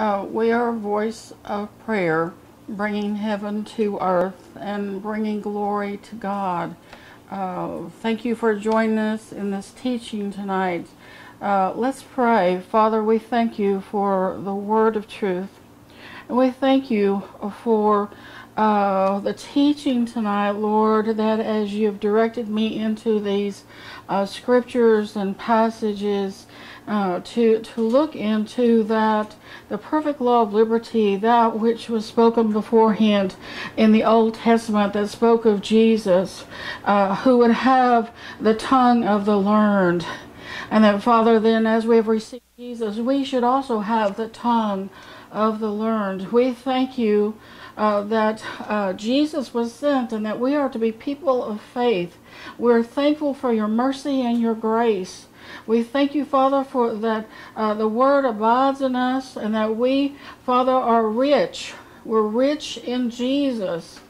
Uh, we are a voice of prayer, bringing heaven to earth and bringing glory to God. Uh, thank you for joining us in this teaching tonight. Uh, let's pray. Father, we thank you for the word of truth. And we thank you for uh, the teaching tonight, Lord, that as you've directed me into these uh, scriptures and passages, uh, to to look into that the perfect law of liberty, that which was spoken beforehand in the Old Testament that spoke of Jesus, uh, who would have the tongue of the learned. And that, Father, then as we have received Jesus, we should also have the tongue of the learned. We thank you uh, that uh, Jesus was sent and that we are to be people of faith. We're thankful for your mercy and your grace. We thank you, Father, for that uh, the word abides in us and that we, Father, are rich. We're rich in Jesus.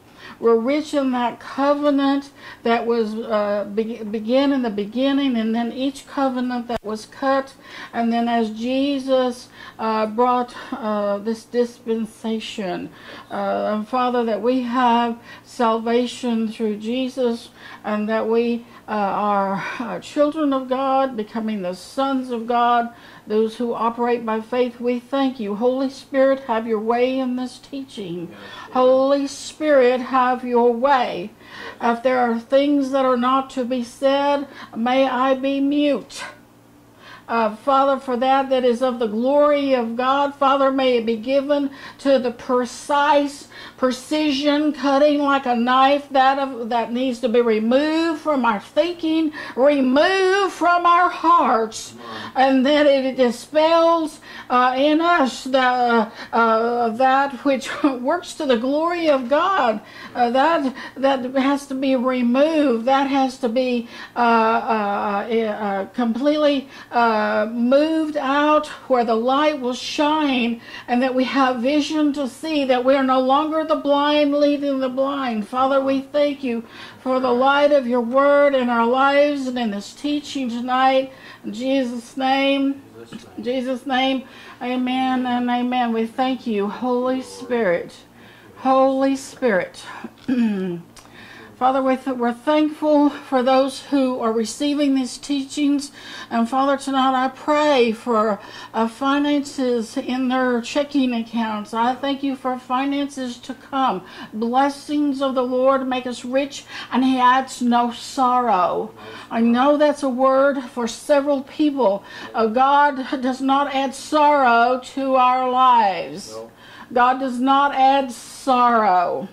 We're rich in that covenant that was uh, be- in the beginning, and then each covenant that was cut, and then as Jesus uh, brought uh, this dispensation, uh, and Father, that we have salvation through Jesus, and that we uh, are uh, children of God, becoming the sons of God, those who operate by faith. We thank you. Holy Spirit, have your way in this teaching. Holy Spirit, have your way. If there are things that are not to be said, may I be mute. Uh, Father, for that that is of the glory of God, Father, may it be given to the precise precision, cutting like a knife that of, that needs to be removed from our thinking, removed from our hearts, and then it dispels uh, in us the, uh, that which works to the glory of God. Uh, that that has to be removed. That has to be uh, uh, uh, completely moved out where the light will shine, and that we have vision to see that we are no longer the blind leading the blind. Father, we thank you for the light of your word in our lives and in this teaching tonight. In Jesus' name, in Jesus' name, amen and amen. We thank you, Holy Spirit. Holy Spirit. Father, we're thankful for those who are receiving these teachings. And Father, tonight I pray for uh, finances in their checking accounts. I thank you for finances to come. Blessings of the Lord make us rich, and He adds no sorrow. I know that's a word for several people. Uh, God does not add sorrow to our lives. God does not add sorrow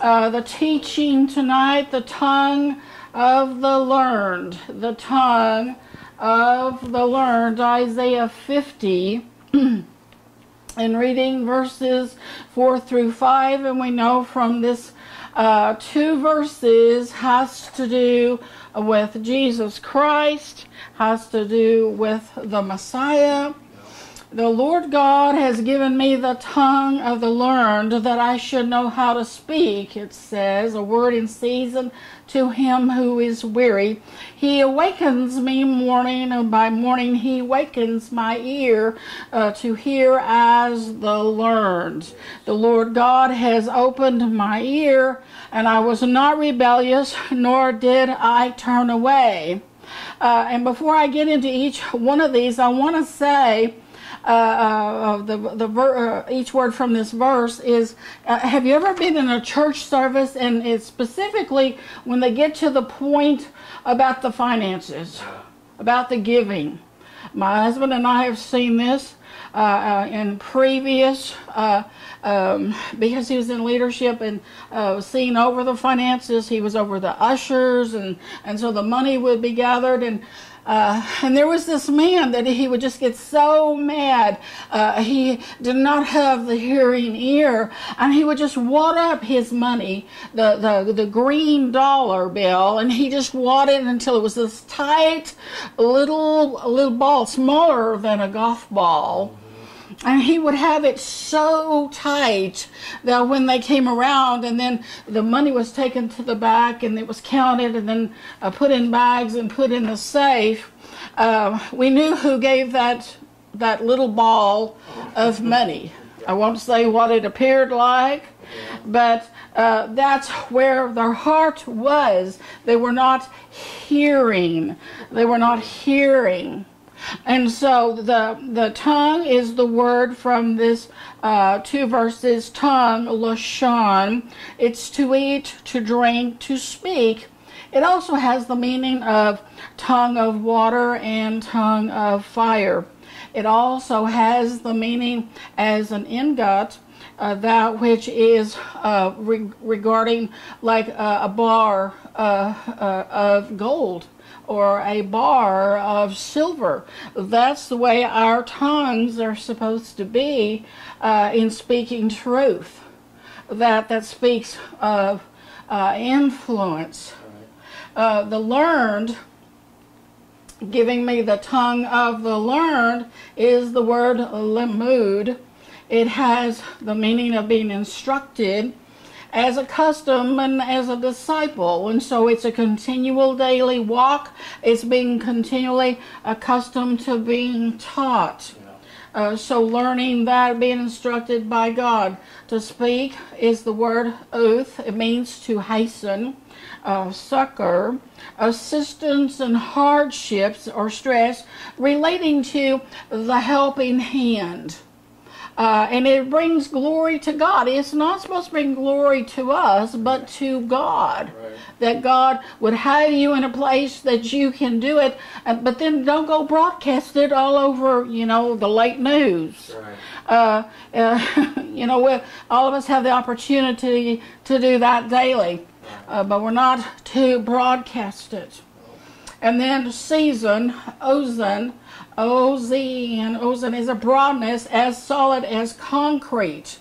uh, the teaching tonight, the tongue of the learned, the tongue of the learned, Isaiah 50, and reading verses 4 through 5. And we know from this uh, two verses has to do with Jesus Christ, has to do with the Messiah the Lord God has given me the tongue of the learned that I should know how to speak, it says, a word in season to him who is weary. He awakens me morning, and by morning he wakens my ear uh, to hear as the learned. The Lord God has opened my ear, and I was not rebellious, nor did I turn away. Uh, and before I get into each one of these, I want to say, uh, uh, the the ver- uh, each word from this verse is uh, have you ever been in a church service and it's specifically when they get to the point about the finances about the giving my husband and i have seen this uh, uh, in previous uh, um, because he was in leadership and uh, seeing over the finances. He was over the ushers, and, and so the money would be gathered. And uh, and there was this man that he would just get so mad. Uh, he did not have the hearing ear, and he would just wad up his money, the, the, the green dollar bill, and he just wadded until it was this tight little, little ball, smaller than a golf ball and he would have it so tight that when they came around and then the money was taken to the back and it was counted and then uh, put in bags and put in the safe uh, we knew who gave that that little ball of money. I won't say what it appeared like, but uh, that's where their heart was. They were not hearing. They were not hearing. And so the the tongue is the word from this uh, two verses. Tongue, lashon. It's to eat, to drink, to speak. It also has the meaning of tongue of water and tongue of fire. It also has the meaning as an ingot, uh, that which is uh, re- regarding like a bar uh, uh, of gold or a bar of silver. That's the way our tongues are supposed to be uh, in speaking truth. That that speaks of influence. the learned giving me the tongue of the learned is the word limud. It has the meaning of being instructed as a custom and as a disciple. And so it's a continual daily walk. It's being continually accustomed to being taught. Uh, so learning that, being instructed by God. To speak is the word oath. It means to hasten uh, succor, assistance and hardships or stress relating to the helping hand. Uh, and it brings glory to God. It's not supposed to bring glory to us, but to God. Right. That God would have you in a place that you can do it, but then don't go broadcast it all over, you know, the late news. Right. Uh, uh, you know, all of us have the opportunity to do that daily uh, but we're not to broadcast it. And then season, ozone, O-Z-N, ozone is a broadness as solid as concrete.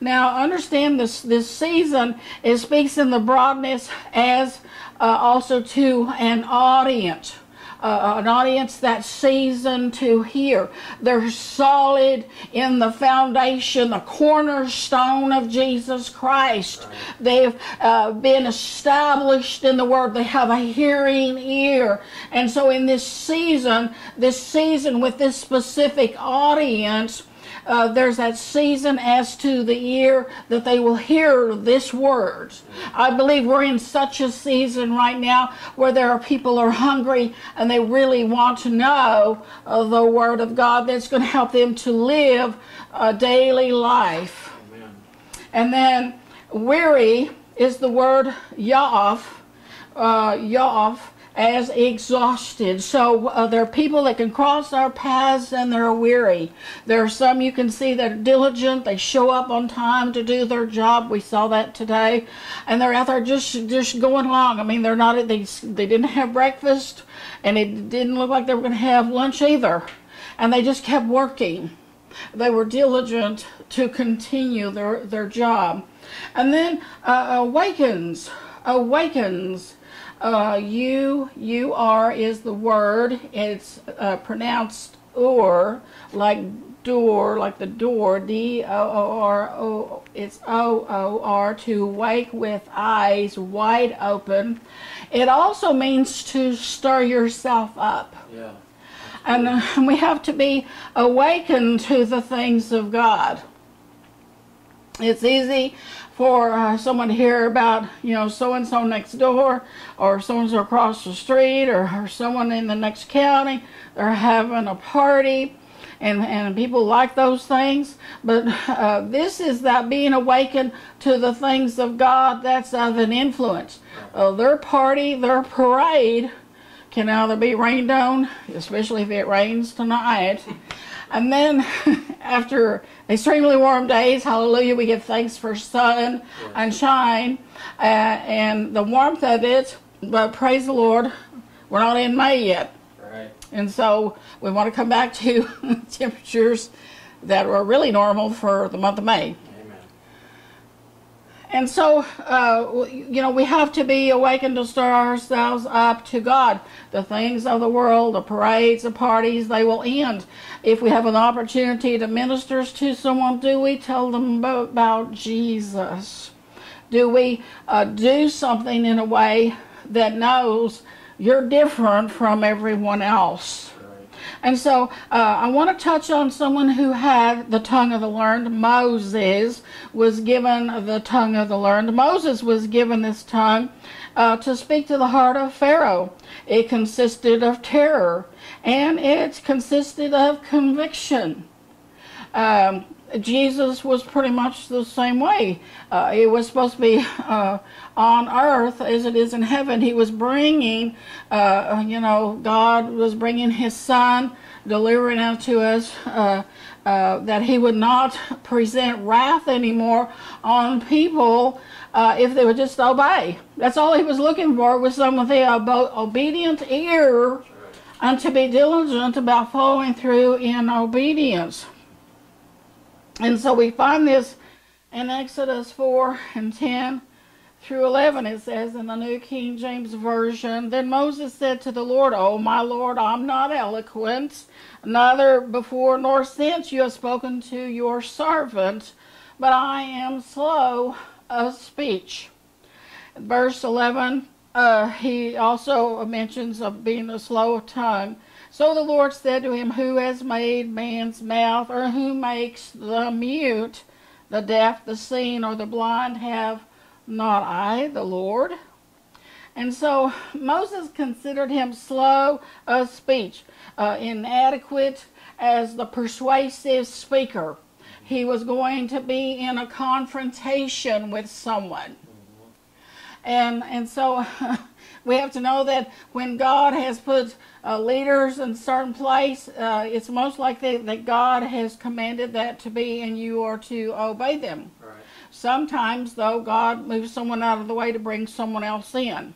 Now understand this, this season, it speaks in the broadness as uh, also to an audience uh, an audience that's seasoned to hear. They're solid in the foundation, the cornerstone of Jesus Christ. They've uh, been established in the Word. They have a hearing ear. And so in this season, this season with this specific audience, uh, there's that season as to the year that they will hear this word. I believe we're in such a season right now where there are people are hungry and they really want to know uh, the word of God that's going to help them to live a daily life. Amen. And then weary is the word yaf, uh, yaf, as exhausted. So uh, there are people that can cross our paths and they're weary. There are some you can see that are diligent. They show up on time to do their job. We saw that today, and they're out there just just going along. I mean, they're not they they didn't have breakfast, and it didn't look like they were going to have lunch either, and they just kept working. They were diligent to continue their their job, and then uh, awakens awakens uh, U, U-R is the word. It's uh, pronounced or, like door, like the door, D-O-O-R-O, it's O-O-R, to wake with eyes wide open. It also means to stir yourself up. Yeah. And uh, we have to be awakened to the things of God. It's easy for uh, someone to hear about, you know, so and so next door, or so and so across the street, or, or someone in the next county. They're having a party, and, and people like those things. But uh, this is that being awakened to the things of God that's of an influence. Uh, their party, their parade can either be rained on, especially if it rains tonight. And then after extremely warm days, hallelujah, we give thanks for sun and shine uh, and the warmth of it. But praise the Lord, we're not in May yet. Right. And so we want to come back to temperatures that were really normal for the month of May. And so, uh, you know, we have to be awakened to stir ourselves up to God. The things of the world, the parades, the parties, they will end. If we have an opportunity to minister to someone, do we tell them about Jesus? Do we uh, do something in a way that knows you're different from everyone else? And so uh, I want to touch on someone who had the tongue of the learned. Moses was given the tongue of the learned. Moses was given this tongue uh, to speak to the heart of Pharaoh. It consisted of terror and it consisted of conviction. Um, Jesus was pretty much the same way. Uh, it was supposed to be uh, on earth as it is in heaven. He was bringing, uh, you know, God was bringing His Son, delivering out to us uh, uh, that He would not present wrath anymore on people uh, if they would just obey. That's all He was looking for was someone with the obedient ear and to be diligent about following through in obedience. And so we find this in Exodus 4 and 10 through 11. It says in the New King James Version Then Moses said to the Lord, Oh, my Lord, I'm not eloquent, neither before nor since you have spoken to your servant, but I am slow of speech. Verse 11, uh, he also mentions of being a slow of tongue. So the Lord said to him, Who has made man's mouth, or who makes the mute, the deaf, the seeing, or the blind? Have not I, the Lord? And so Moses considered him slow of speech, uh, inadequate as the persuasive speaker. He was going to be in a confrontation with someone. And, and so we have to know that when God has put uh, leaders in certain place, uh, it's most likely that God has commanded that to be, and you are to obey them. Right. Sometimes, though, God moves someone out of the way to bring someone else in. Right.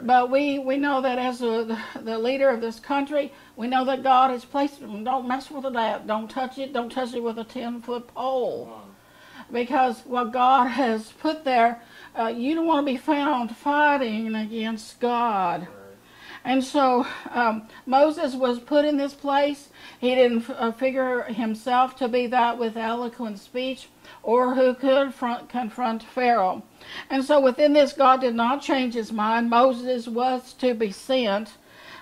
But we, we know that as a, the, the leader of this country, we know that God has placed them. Don't mess with that. Don't touch it. Don't touch it with a 10 foot pole. Because what God has put there, uh, you don't want to be found fighting against God. And so um, Moses was put in this place. He didn't uh, figure himself to be that with eloquent speech or who could front, confront Pharaoh. And so within this, God did not change his mind. Moses was to be sent.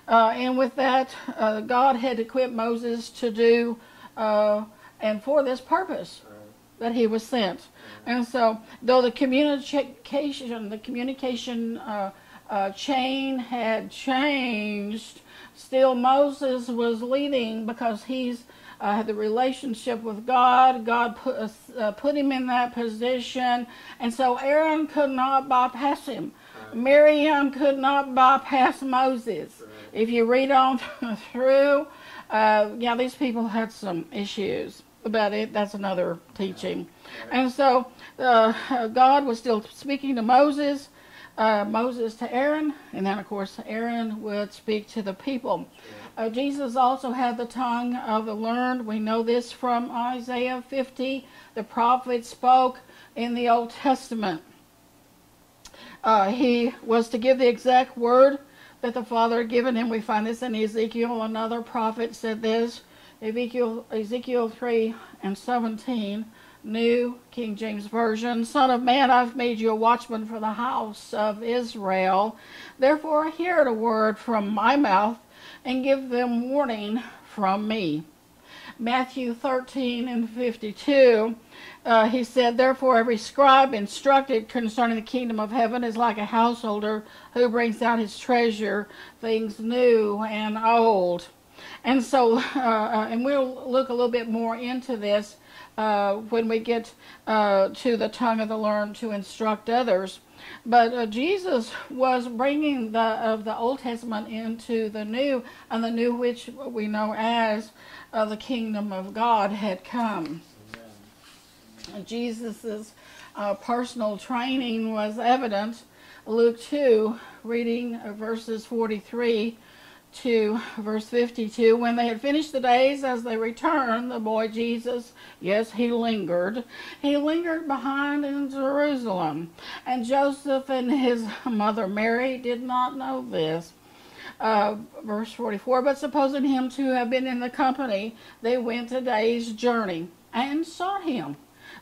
Uh, and with that, uh, God had equipped Moses to do uh, and for this purpose that he was sent. And so, though the communication, the communication uh, uh, chain had changed, still Moses was leading because he's uh, had the relationship with God. God put, uh, uh put him in that position, and so Aaron could not bypass him. Right. Miriam could not bypass Moses. Right. If you read on through, uh, yeah, these people had some issues about it. That's another teaching. And so uh, God was still speaking to Moses uh, Moses to Aaron, and then of course Aaron would speak to the people. Uh, Jesus also had the tongue of the learned. We know this from Isaiah 50. The prophet spoke in the Old Testament. Uh, he was to give the exact word that the Father had given him. We find this in Ezekiel. Another prophet said this, Ezekiel, Ezekiel 3 and 17. New King James Version, Son of man, I've made you a watchman for the house of Israel. Therefore, hear the word from my mouth and give them warning from me. Matthew 13 and 52, uh, he said, Therefore, every scribe instructed concerning the kingdom of heaven is like a householder who brings out his treasure, things new and old. And so, uh, uh and we'll look a little bit more into this uh, when we get uh, to the tongue of the learned to instruct others. But uh, Jesus was bringing the of the Old Testament into the New, and the New, which we know as uh, the kingdom of God, had come. Jesus's uh, personal training was evident. Luke 2, reading verses 43 to verse 52 when they had finished the days as they returned the boy jesus yes he lingered. He lingered behind in jerusalem. And joseph and his mother mary did not know this. Uh, verse 44 but supposing him to have been in the company they went a day's journey and sought him.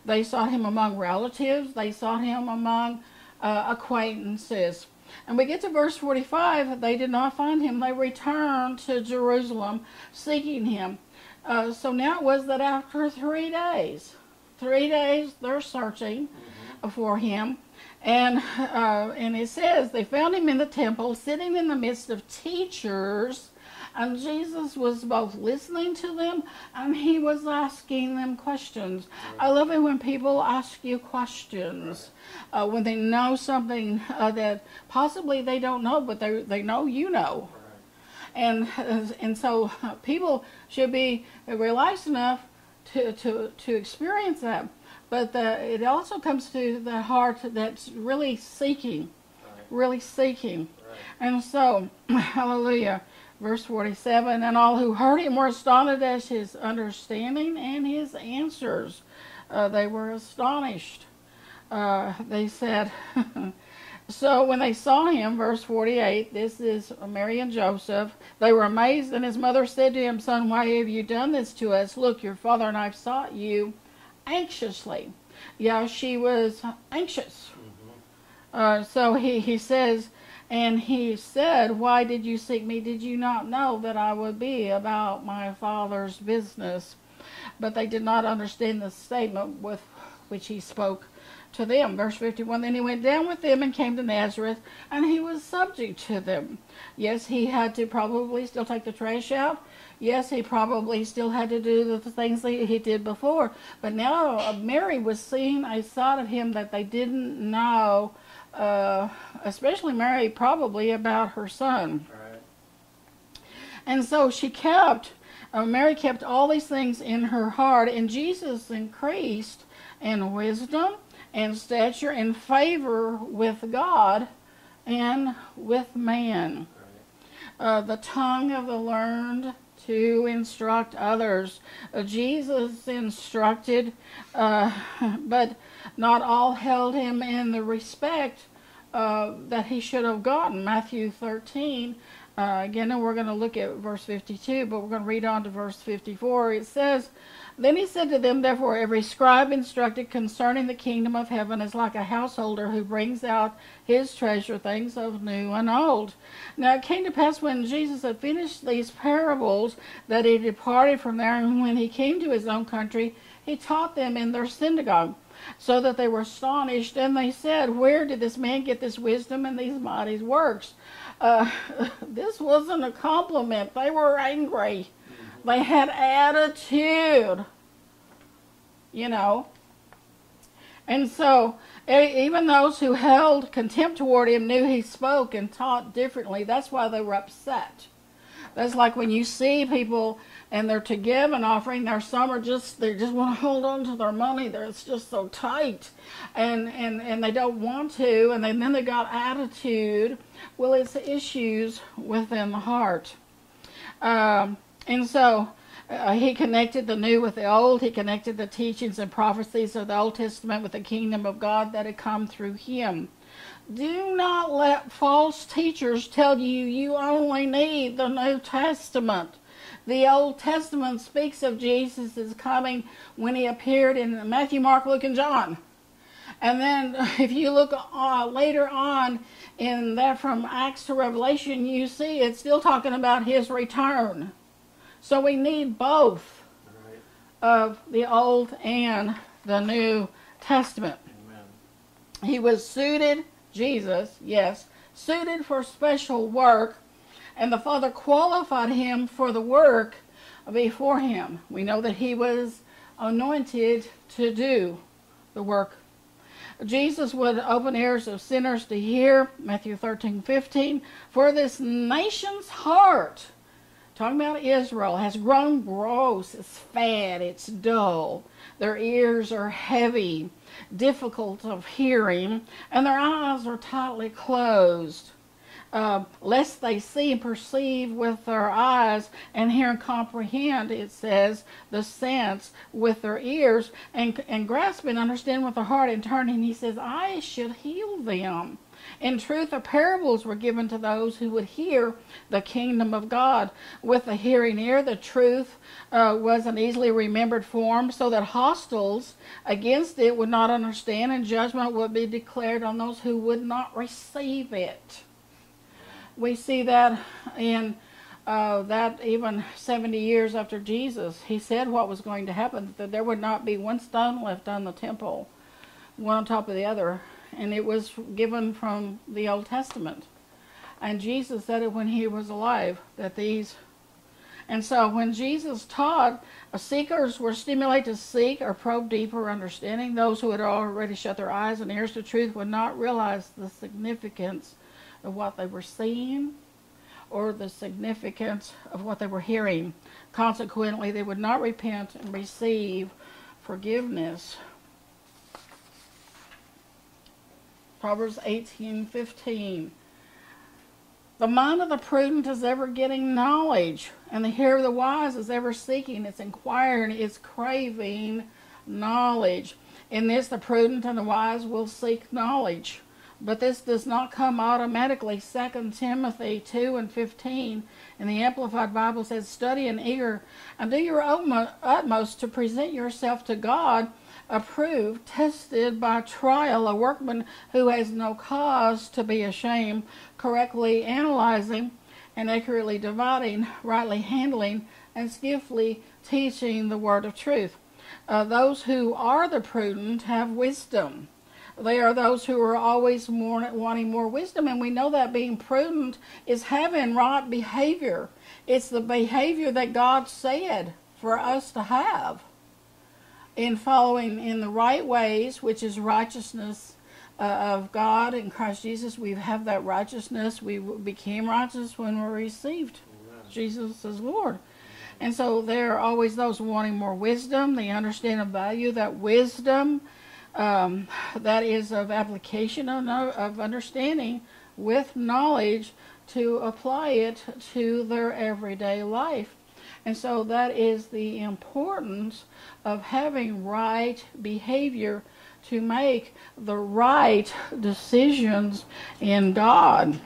They sought him among relatives. They sought him among uh, acquaintances And we get to verse 45, they did not find him. They returned to Jerusalem seeking him. Uh, so now it was that after three days, three days they're searching mm-hmm. for him. And, uh, and it says they found him in the temple, sitting in the midst of teachers and Jesus was both listening to them and he was asking them questions. I love it when people ask you questions, uh, when they know something uh, that possibly they don't know, but they, they know you know. And, and so uh, people should be relaxed enough to, to, to experience that. But the, it also comes to the heart that's really seeking, really seeking. And so, hallelujah. Verse 47 And all who heard him were astonished at his understanding and his answers. Uh, they were astonished. Uh, they said, So when they saw him, verse 48, this is Mary and Joseph, they were amazed, and his mother said to him, Son, why have you done this to us? Look, your father and I have sought you anxiously. Yeah, she was anxious. Mm-hmm. Uh, so he, he says, and he said, Why did you seek me? Did you not know that I would be about my father's business? But they did not understand the statement with which he spoke to them. Verse 51 Then he went down with them and came to Nazareth, and he was subject to them. Yes, he had to probably still take the trash out. Yes, he probably still had to do the things that he did before. But now uh, Mary was seeing a side of him that they didn't know uh, especially Mary, probably about her son. Right. And so she kept, uh, Mary kept all these things in her heart, and Jesus increased in wisdom and stature and favor with God and with man. Right. Uh, the tongue of the learned to instruct others. Uh, Jesus instructed, uh, but not all held him in the respect uh, that he should have gotten. Matthew 13. Uh, again, we're going to look at verse 52, but we're going to read on to verse 54. It says, Then he said to them, Therefore, every scribe instructed concerning the kingdom of heaven is like a householder who brings out his treasure, things of new and old. Now it came to pass when Jesus had finished these parables that he departed from there, and when he came to his own country, he taught them in their synagogue so that they were astonished, and they said, Where did this man get this wisdom and these mighty works? Uh, this wasn't a compliment. They were angry. They had attitude, you know. And so, even those who held contempt toward him knew he spoke and taught differently. That's why they were upset. That's like when you see people and they're to give an offering. Their some are just they just want to hold on to their money. They're, it's just so tight, and and and they don't want to, and then they got attitude. Well, it's issues within the heart, um, and so. Uh, he connected the new with the old. He connected the teachings and prophecies of the Old Testament with the kingdom of God that had come through him. Do not let false teachers tell you you only need the New Testament. The Old Testament speaks of Jesus' coming when he appeared in Matthew, Mark, Luke, and John. And then if you look uh, later on in that from Acts to Revelation, you see it's still talking about his return. So we need both right. of the Old and the New Testament. Amen. He was suited, Jesus, yes, suited for special work and the Father qualified him for the work before him. We know that he was anointed to do the work. Jesus would open ears of sinners to hear, Matthew 13, 15, for this nation's heart, talking about Israel, has grown gross, it's fat, it's dull. Their ears are heavy, difficult of hearing, and their eyes are tightly closed uh, lest they see and perceive with their eyes and hear and comprehend, it says, the sense with their ears and, and grasp and understand with their heart and turning, he says, I should heal them. In truth, the parables were given to those who would hear the kingdom of God. With the hearing ear, the truth uh, was an easily remembered form, so that hostiles against it would not understand, and judgment would be declared on those who would not receive it. we see that in uh, that even 70 years after Jesus, he said what was going to happen, that there would not be one stone left on the temple, one on top of the other. And it was given from the Old Testament. And Jesus said it when he was alive, that these. And so when Jesus taught, uh, seekers were stimulated to seek or probe deeper understanding. Those who had already shut their eyes and ears to truth would not realize the significance of what they were seeing or the significance of what they were hearing. Consequently, they would not repent and receive forgiveness. Proverbs 18:15 The mind of the prudent is ever getting knowledge, and the ear of the wise is ever seeking, it's inquiring, it's craving knowledge. In this, the prudent and the wise will seek knowledge. But this does not come automatically. 2 Timothy 2 and 15 in the Amplified Bible says, Study and eager, and do your utmost to present yourself to God approved, tested by trial, a workman who has no cause to be ashamed, correctly analyzing and accurately dividing, rightly handling, and skillfully teaching the word of truth. Uh, those who are the prudent have wisdom they are those who are always more, wanting more wisdom, and we know that being prudent is having right behavior. It's the behavior that God said for us to have in following in the right ways, which is righteousness uh, of God in Christ Jesus. We have that righteousness. We became righteous when we received Jesus as Lord. And so there are always those wanting more wisdom. They understand and value that wisdom um, that is of application of, of understanding with knowledge to apply it to their everyday life. And so that is the importance of having right behavior to make the right decisions in God.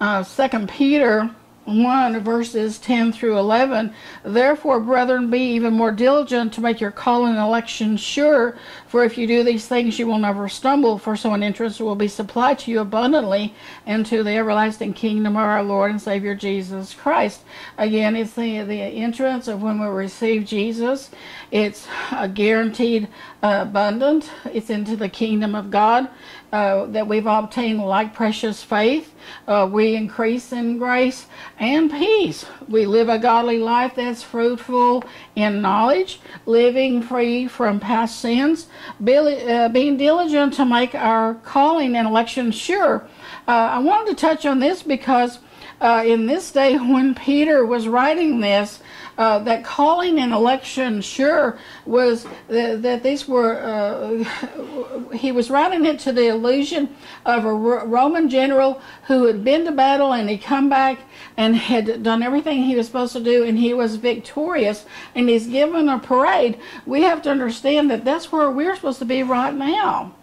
Uh, Second Peter 1 verses 10 through 11 therefore brethren be even more diligent to make your call and election sure for if you do these things you will never stumble for so an entrance will be supplied to you abundantly into the everlasting kingdom of our lord and savior jesus christ. Again it's the the entrance of when we receive jesus. It's a guaranteed abundant it's into the kingdom of god uh, that we've obtained like precious faith. Uh, we increase in grace and peace. We live a godly life that's fruitful in knowledge, living free from past sins, uh, being diligent to make our calling and election sure. Uh, I wanted to touch on this because uh, in this day when Peter was writing this, uh, that calling an election sure was that, that these were, uh, he was writing it to the illusion of a Roman general who had been to battle and he come back and had done everything he was supposed to do and he was victorious and he's given a parade. We have to understand that that's where we're supposed to be right now.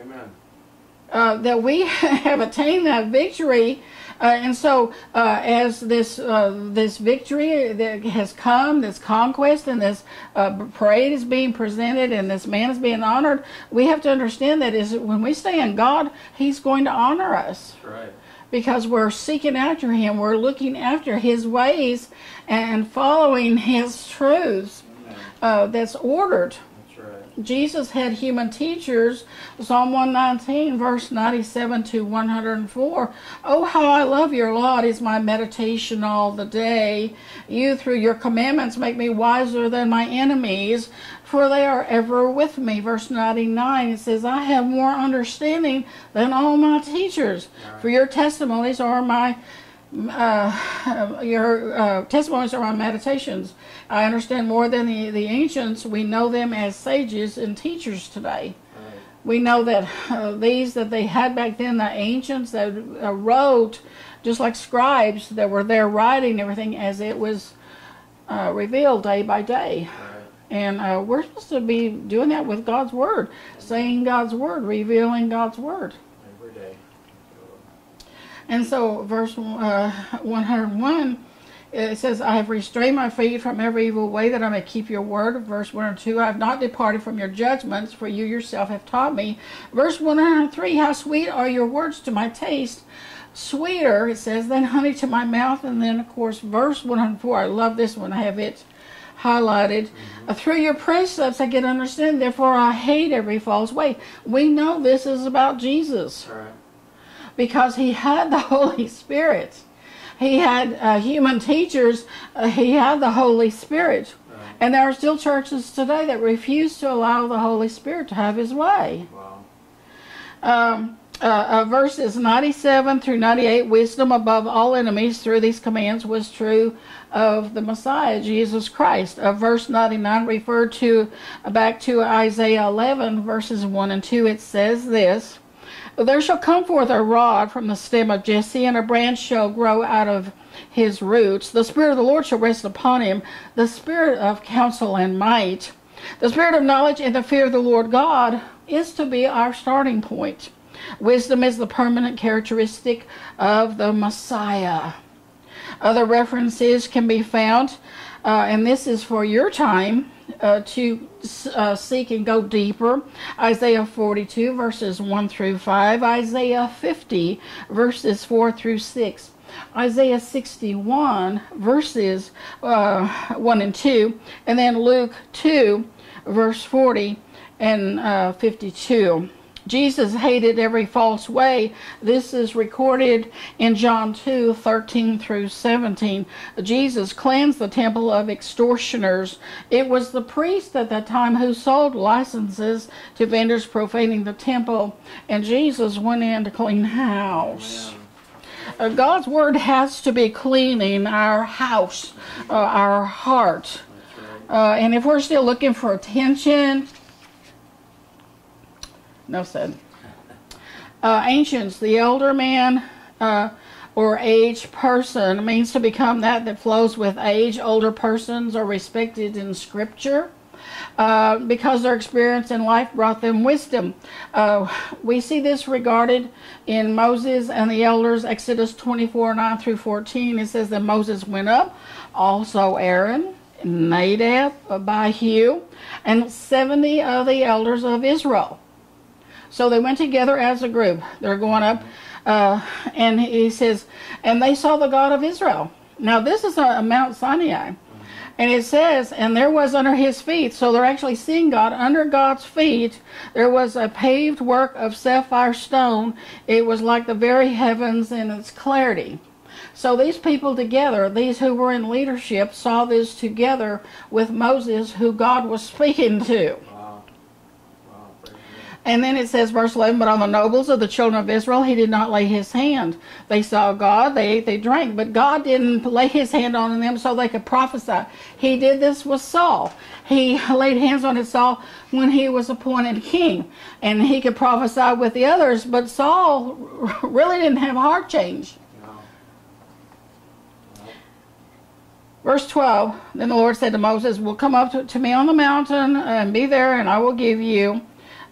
Amen. Uh, that we have attained that victory and so, uh, as this uh, this victory that has come, this conquest, and this uh, parade is being presented, and this man is being honored, we have to understand that is when we stay in God, He's going to honor us. right. Because we're seeking after Him, we're looking after His ways and following His truths. Uh, that's ordered. Jesus had human teachers. Psalm 119, verse 97 to 104. Oh, how I love your law. It is my meditation all the day. You, through your commandments, make me wiser than my enemies, for they are ever with me. Verse 99, it says, I have more understanding than all my teachers, for your testimonies are my uh, your uh, testimonies are on meditations. I understand more than the, the ancients. We know them as sages and teachers today. Right. We know that uh, these that they had back then, the ancients that uh, wrote, just like scribes that were there writing everything as it was uh, revealed day by day. Right. And uh, we're supposed to be doing that with God's Word, saying God's Word, revealing God's Word. And so, verse uh, 101, it says, I have restrained my feet from every evil way that I may keep your word. Verse 1 and 2, I have not departed from your judgments, for you yourself have taught me. Verse 1 and 3, how sweet are your words to my taste. Sweeter, it says, than honey to my mouth. And then, of course, verse 104, I love this one. I have it highlighted. Mm-hmm. Through your precepts I get understanding, therefore I hate every false way. We know this is about Jesus. Right. Because he had the Holy Spirit he had uh, human teachers, uh, he had the Holy Spirit. Right. And there are still churches today that refuse to allow the Holy Spirit to have his way. Wow. Um, uh, uh verses 97 through 98 wisdom above all enemies through these commands was true of the Messiah, Jesus Christ. Uh, verse 99 referred to back to Isaiah 11, verses 1 and 2. It says this there shall come forth a rod from the stem of Jesse, and a branch shall grow out of his roots. The Spirit of the Lord shall rest upon him, the Spirit of counsel and might. The Spirit of knowledge and the fear of the Lord God is to be our starting point. Wisdom is the permanent characteristic of the Messiah. Other references can be found, uh, and this is for your time uh, to uh, seek and go deeper. Isaiah 42, verses 1 through 5. Isaiah 50, verses 4 through 6. Isaiah 61, verses uh, 1 and 2. And then Luke 2, verse 40 and uh, 52. Jesus hated every false way. This is recorded in John 2 13 through 17. Jesus cleansed the temple of extortioners. It was the priest at that time who sold licenses to vendors profaning the temple, and Jesus went in to clean house. Uh, God's word has to be cleaning our house, uh, our heart. Uh, and if we're still looking for attention, no said. Uh, ancients, the elder man uh, or aged person means to become that that flows with age. Older persons are respected in Scripture. Uh, because their experience in life brought them wisdom. Uh, we see this regarded in Moses and the elders, Exodus 24 9 through 14. It says that Moses went up, also Aaron, Nadab, Abihu, and 70 of the elders of Israel. So they went together as a group. They're going up, uh, and he says, and they saw the God of Israel. Now this is a, a Mount Sinai. And it says, and there was under his feet, so they're actually seeing God. Under God's feet, there was a paved work of sapphire stone. It was like the very heavens in its clarity. So these people together, these who were in leadership, saw this together with Moses, who God was speaking to. And then it says, verse 11, But on the nobles of the children of Israel he did not lay his hand. They saw God, they ate, they drank, but God didn't lay his hand on them so they could prophesy. He did this with Saul. He laid hands on his Saul when he was appointed king, and he could prophesy with the others, but Saul really didn't have a heart change. Verse 12 Then the Lord said to Moses, Will come up to, to me on the mountain and be there, and I will give you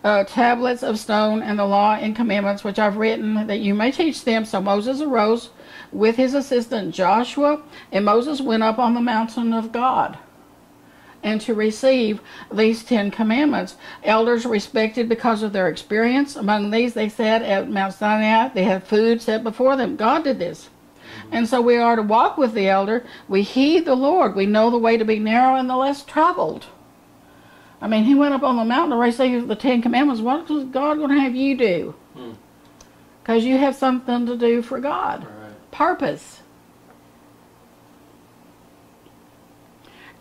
uh, tablets of stone and the law and commandments which I've written that you may teach them. So Moses arose with his assistant Joshua, and Moses went up on the mountain of God and to receive these Ten Commandments. Elders respected because of their experience. Among these, they said at Mount Sinai, they had food set before them. God did this. And so we are to walk with the elder. We heed the Lord. We know the way to be narrow and the less traveled. I mean, he went up on the mountain to receive the Ten Commandments. What is God going to have you do? Because hmm. you have something to do for God. Right. Purpose.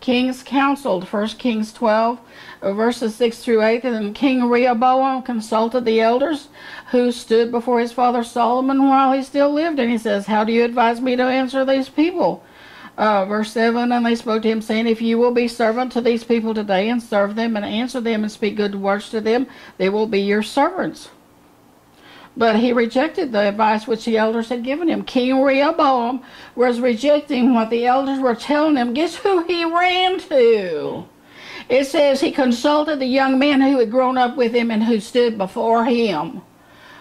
Kings counseled, 1 Kings 12, verses 6 through 8. And King Rehoboam consulted the elders who stood before his father Solomon while he still lived. And he says, How do you advise me to answer these people? Uh, verse 7 And they spoke to him, saying, If you will be servant to these people today, and serve them, and answer them, and speak good words to them, they will be your servants. But he rejected the advice which the elders had given him. King Rehoboam was rejecting what the elders were telling him. Guess who he ran to? It says he consulted the young men who had grown up with him and who stood before him.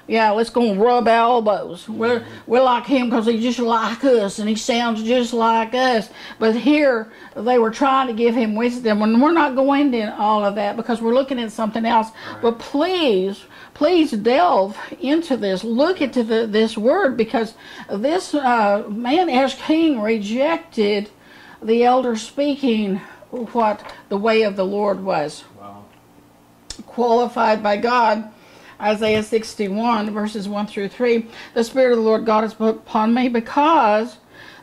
Yeah, let's go and rub elbows. We're, we're like him because he's just like us and he sounds just like us. But here they were trying to give him wisdom, and we're not going into all of that because we're looking at something else. But please, please delve into this. Look into the, this word because this uh, man as king rejected the elder speaking what the way of the Lord was. Wow. Qualified by God Isaiah 61, verses 1 through 3. The Spirit of the Lord God is upon me because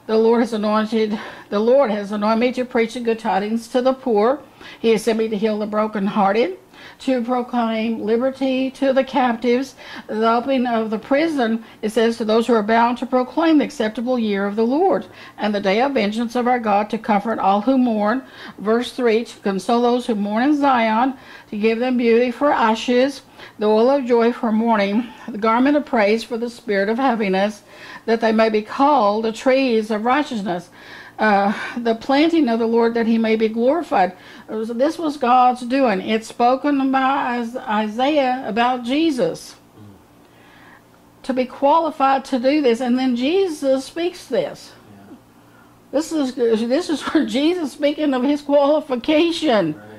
the Lord has anointed, the Lord has anointed me to preach the good tidings to the poor. He has sent me to heal the brokenhearted, to proclaim liberty to the captives, the opening of the prison, it says, to those who are bound to proclaim the acceptable year of the Lord, and the day of vengeance of our God, to comfort all who mourn. Verse 3, to console those who mourn in Zion, to give them beauty for ashes the oil of joy for mourning, the garment of praise for the spirit of heaviness, that they may be called the trees of righteousness, uh, the planting of the Lord, that he may be glorified. This was God's doing. It's spoken by Isaiah about Jesus. To be qualified to do this, and then Jesus speaks this. This is this is for Jesus speaking of his qualification. Right.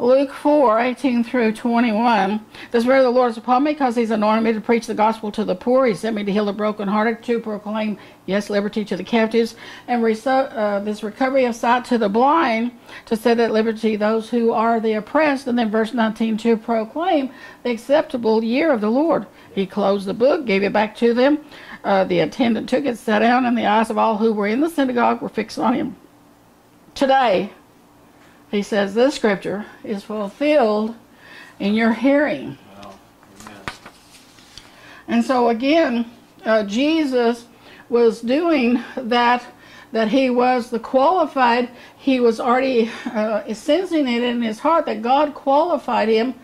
Luke 4, 18 through 21. The Spirit of the Lord is upon me because He's anointed me to preach the gospel to the poor. He sent me to heal the brokenhearted, to proclaim, yes, liberty to the captives, and uh, this recovery of sight to the blind, to set at liberty those who are the oppressed. And then verse 19, to proclaim the acceptable year of the Lord. He closed the book, gave it back to them. Uh, the attendant took it, sat down, and the eyes of all who were in the synagogue were fixed on him. Today, he says this scripture is fulfilled in your hearing. And so again, uh, Jesus was doing that that he was the qualified he was already uh, sensing it in his heart that god qualified him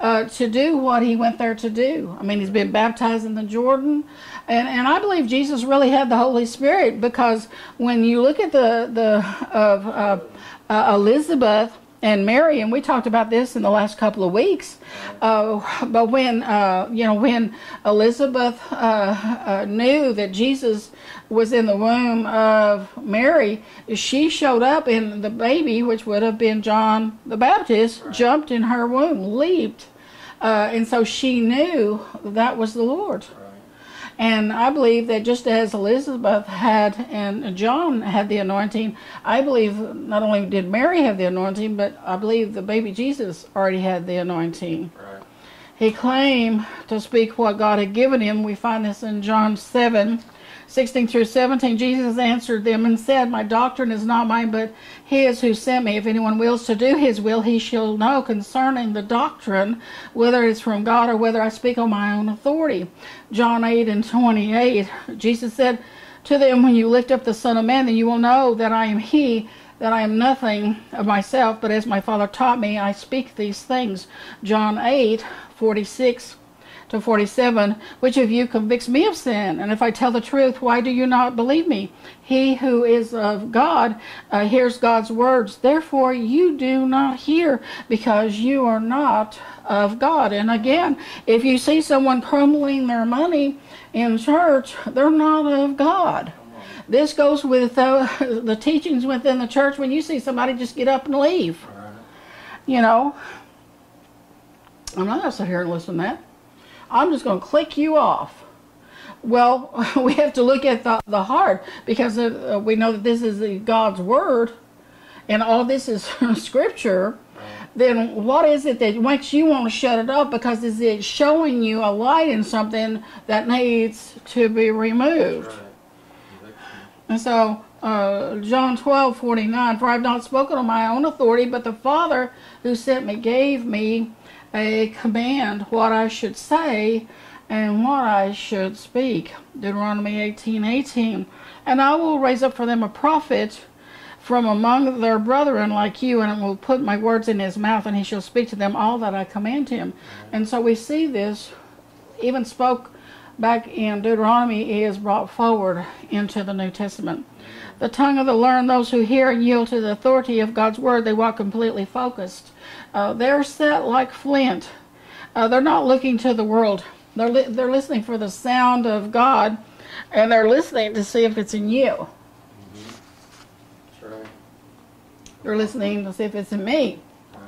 uh, to do what he went there to do i mean he's been baptized in the jordan and, and i believe jesus really had the holy spirit because when you look at the the of uh, uh, Elizabeth and Mary, and we talked about this in the last couple of weeks. Uh, but when uh, you know when Elizabeth uh, uh knew that Jesus was in the womb of Mary, she showed up, and the baby, which would have been John the Baptist, right. jumped in her womb, leaped, uh, and so she knew that was the Lord. Right. And I believe that just as Elizabeth had and John had the anointing, I believe not only did Mary have the anointing, but I believe the baby Jesus already had the anointing. Right. He claimed to speak what God had given him. We find this in John 7 16 through 17, Jesus answered them and said, My doctrine is not mine, but his who sent me. If anyone wills to do his will, he shall know concerning the doctrine, whether it's from God or whether I speak on my own authority. John 8 and 28, Jesus said to them, When you lift up the Son of Man, then you will know that I am he that I am nothing of myself, but as my Father taught me, I speak these things. John 8, 46 to 47, which of you convicts me of sin? And if I tell the truth, why do you not believe me? He who is of God uh, hears God's words. Therefore, you do not hear because you are not of God. And again, if you see someone crumbling their money in church, they're not of God. This goes with uh, the teachings within the church when you see somebody just get up and leave. You know, I'm not going to sit here and listen to that. I'm just going to click you off. Well, we have to look at the, the heart because uh, we know that this is God's word and all this is scripture. Then what is it that makes you want to shut it up? Because is it showing you a light in something that needs to be removed? And so uh, John 12, 49, For I have not spoken on my own authority, but the Father who sent me gave me a command what I should say and what I should speak. Deuteronomy 18, 18. And I will raise up for them a prophet from among their brethren like you, and will put my words in his mouth, and he shall speak to them all that I command him. And so we see this even spoke back in Deuteronomy is brought forward into the New Testament. The tongue of the learned, those who hear and yield to the authority of God's word, they walk completely focused. Uh, they're set like flint. uh, they're not looking to the world. They're li- they're listening for the sound of God, and they're listening to see if it's in you. That's right. They're listening to see if it's in me. Right.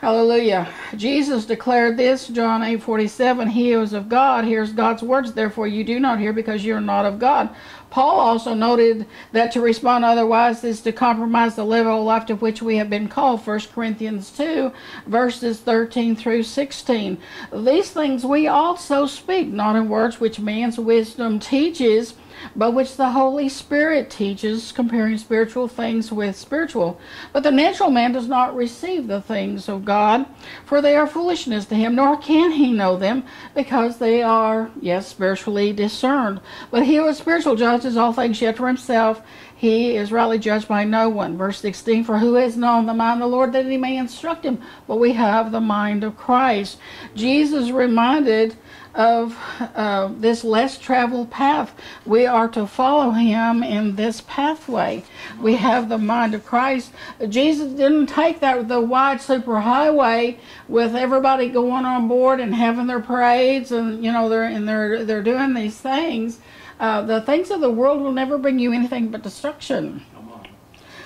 Hallelujah. Jesus declared this, John 8 47, He who is of God hears God's words, therefore you do not hear because you are not of God. Paul also noted that to respond otherwise is to compromise the level of life to which we have been called. 1 Corinthians 2, verses 13 through 16. These things we also speak, not in words which man's wisdom teaches but which the Holy Spirit teaches, comparing spiritual things with spiritual. But the natural man does not receive the things of God, for they are foolishness to him, nor can he know them, because they are, yes, spiritually discerned. But he who is spiritual judges all things yet for himself. He is rightly judged by no one. Verse 16 For who has known the mind of the Lord that he may instruct him? But we have the mind of Christ. Jesus reminded of uh, this less traveled path. We are to follow him in this pathway. We have the mind of Christ. Jesus didn't take that the wide super highway with everybody going on board and having their parades and you know they're and they're they're doing these things. Uh, the things of the world will never bring you anything but destruction.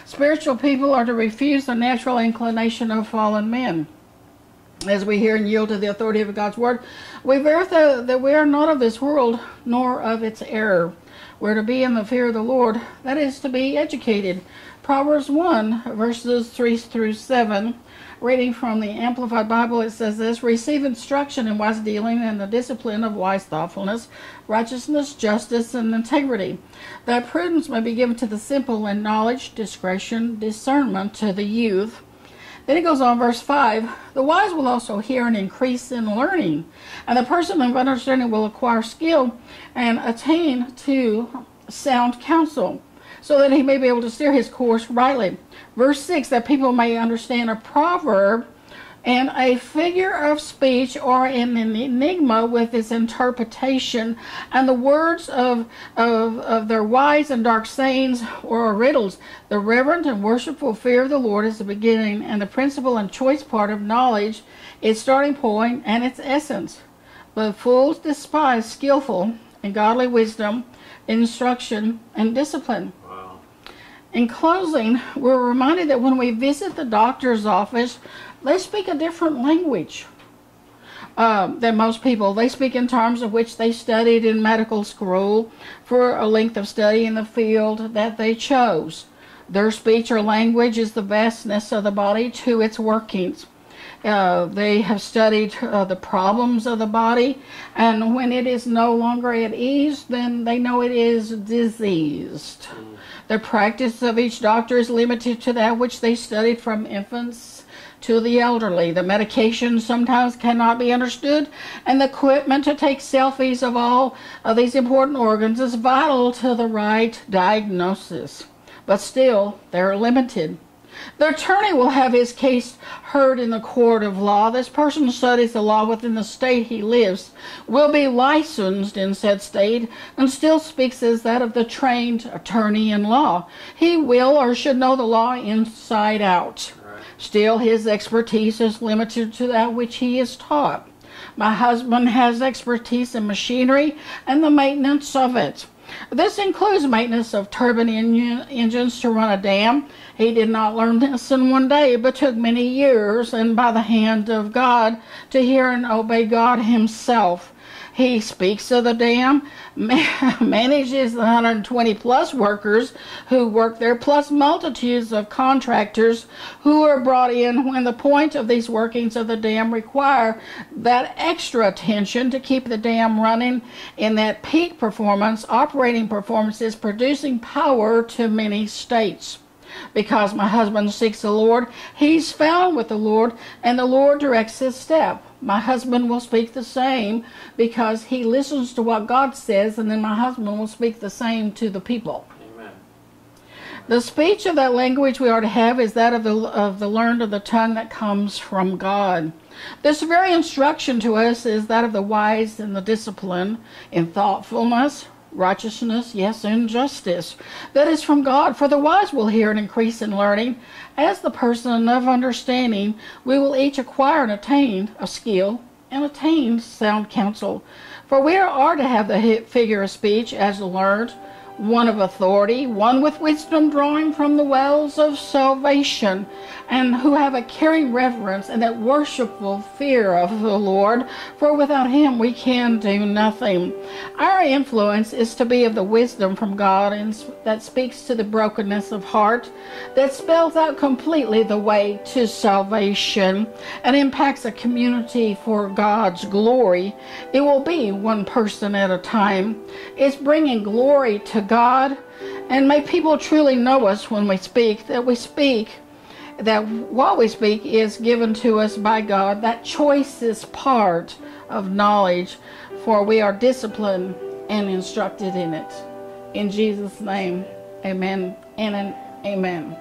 Spiritual people are to refuse the natural inclination of fallen men. As we hear and yield to the authority of God's word, we verify that we are not of this world, nor of its error. We're to be in the fear of the Lord, that is, to be educated. Proverbs 1, verses 3 through 7. Reading from the Amplified Bible, it says this Receive instruction in wise dealing and the discipline of wise thoughtfulness, righteousness, justice, and integrity, that prudence may be given to the simple, and knowledge, discretion, discernment to the youth. Then it goes on, verse 5 The wise will also hear and increase in learning, and the person of understanding will acquire skill and attain to sound counsel, so that he may be able to steer his course rightly. Verse 6 That people may understand a proverb and a figure of speech or an enigma with its interpretation, and the words of, of, of their wise and dark sayings or riddles. The reverent and worshipful fear of the Lord is the beginning and the principal and choice part of knowledge, its starting point and its essence. But fools despise skillful and godly wisdom, instruction, and discipline. Wow. In closing, we're reminded that when we visit the doctor's office, they speak a different language um, than most people. They speak in terms of which they studied in medical school for a length of study in the field that they chose. Their speech or language is the vastness of the body to its workings. Uh, they have studied uh, the problems of the body, and when it is no longer at ease, then they know it is diseased. The practice of each doctor is limited to that which they studied from infants to the elderly. The medication sometimes cannot be understood, and the equipment to take selfies of all of these important organs is vital to the right diagnosis. But still, they're limited. The attorney will have his case heard in the court of law. This person studies the law within the state he lives, will be licensed in said state, and still speaks as that of the trained attorney in law. He will or should know the law inside out. Still, his expertise is limited to that which he is taught. My husband has expertise in machinery and the maintenance of it. This includes maintenance of turbine engine, engines to run a dam. He did not learn this in one day, but took many years and by the hand of God to hear and obey God Himself. He speaks of the dam, manages the 120 plus workers who work there, plus multitudes of contractors who are brought in when the point of these workings of the dam require that extra attention to keep the dam running in that peak performance, operating performances, producing power to many states because my husband seeks the Lord. He's found with the Lord, and the Lord directs his step. My husband will speak the same because he listens to what God says, and then my husband will speak the same to the people. Amen. The speech of that language we are to have is that of the of the learned of the tongue that comes from God. This very instruction to us is that of the wise in the discipline, in thoughtfulness, righteousness, yes, and justice. That is from God, for the wise will hear and increase in learning. As the person of understanding, we will each acquire and attain a skill and attain sound counsel. For we are to have the figure of speech as the learned one of authority, one with wisdom drawing from the wells of salvation, and who have a caring reverence and that worshipful fear of the Lord, for without him we can do nothing. Our influence is to be of the wisdom from God and that speaks to the brokenness of heart, that spells out completely the way to salvation and impacts a community for God's glory. It will be one person at a time. It's bringing glory to God. And may people truly know us when we speak, that we speak, that what we speak is given to us by God. That choice is part of knowledge, for we are disciplined and instructed in it. In Jesus' name, amen and amen.